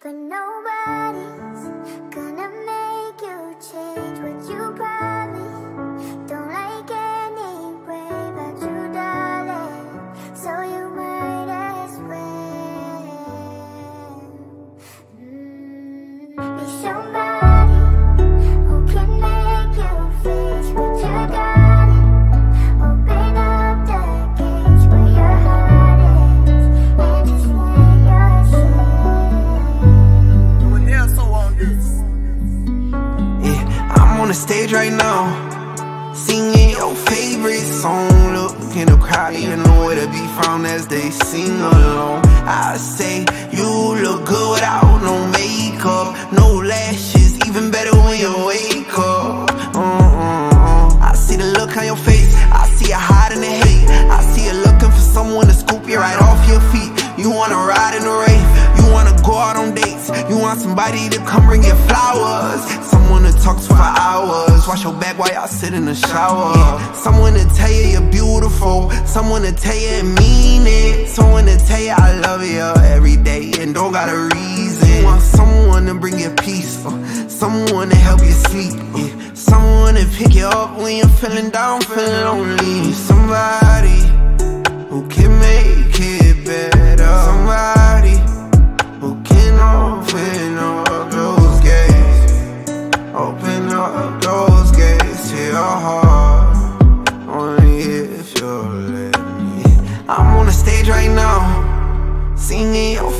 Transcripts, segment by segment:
But nobody's stage right now, singing your favorite song. Look in the crowd, you know where to be found as they sing along. I say you look good without no makeup, no lashes, even better when you wake up. Uh-uh-uh. I see the look on your face, I see you hiding the hate. I see you looking for someone to scoop you right off your feet. You wanna ride in the Wraith, you wanna go out on dates. You want somebody to come bring you flowers, someone to talk to for. Wash your back while y'all sit in the shower. Someone to tell you you're beautiful, someone to tell you and mean it. Someone to tell you I love you every day and don't got a reason. You want someone to bring you peace, uh, someone to help you sleep, yeah. someone to pick you up when you're feeling down, feeling lonely.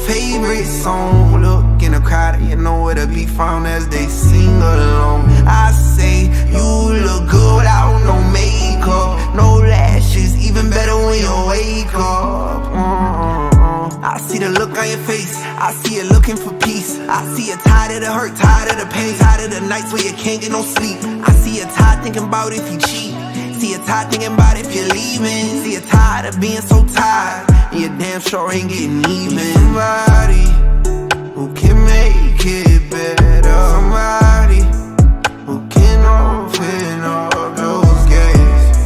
Favorite song. Look in the crowd, you know where to be found as they sing along. I say you look good without no makeup, no lashes, even better when you wake up. Uh-uh-uh. I see the look on your face, I see you looking for peace. I see you tired of the hurt, tired of the pain, tired of the nights where you can't get no sleep. I see you tired thinking about if you cheat. See you tired thinking about if you're leaving. See you tired of being so tired. And you damn sure ain't getting even. Somebody who can make it better. Somebody who can open up those gates.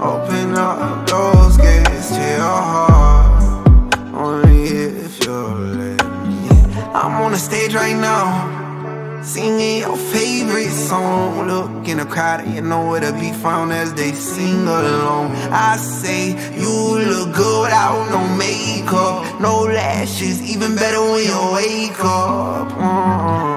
Open up those gates to your heart. Only if you'll let me. I'm on the stage right now. Singing your favorite song. Look in the crowd, you know where to be found as they sing along. I say you look good without no makeup, no lashes, even better when you wake up. Mm-hmm.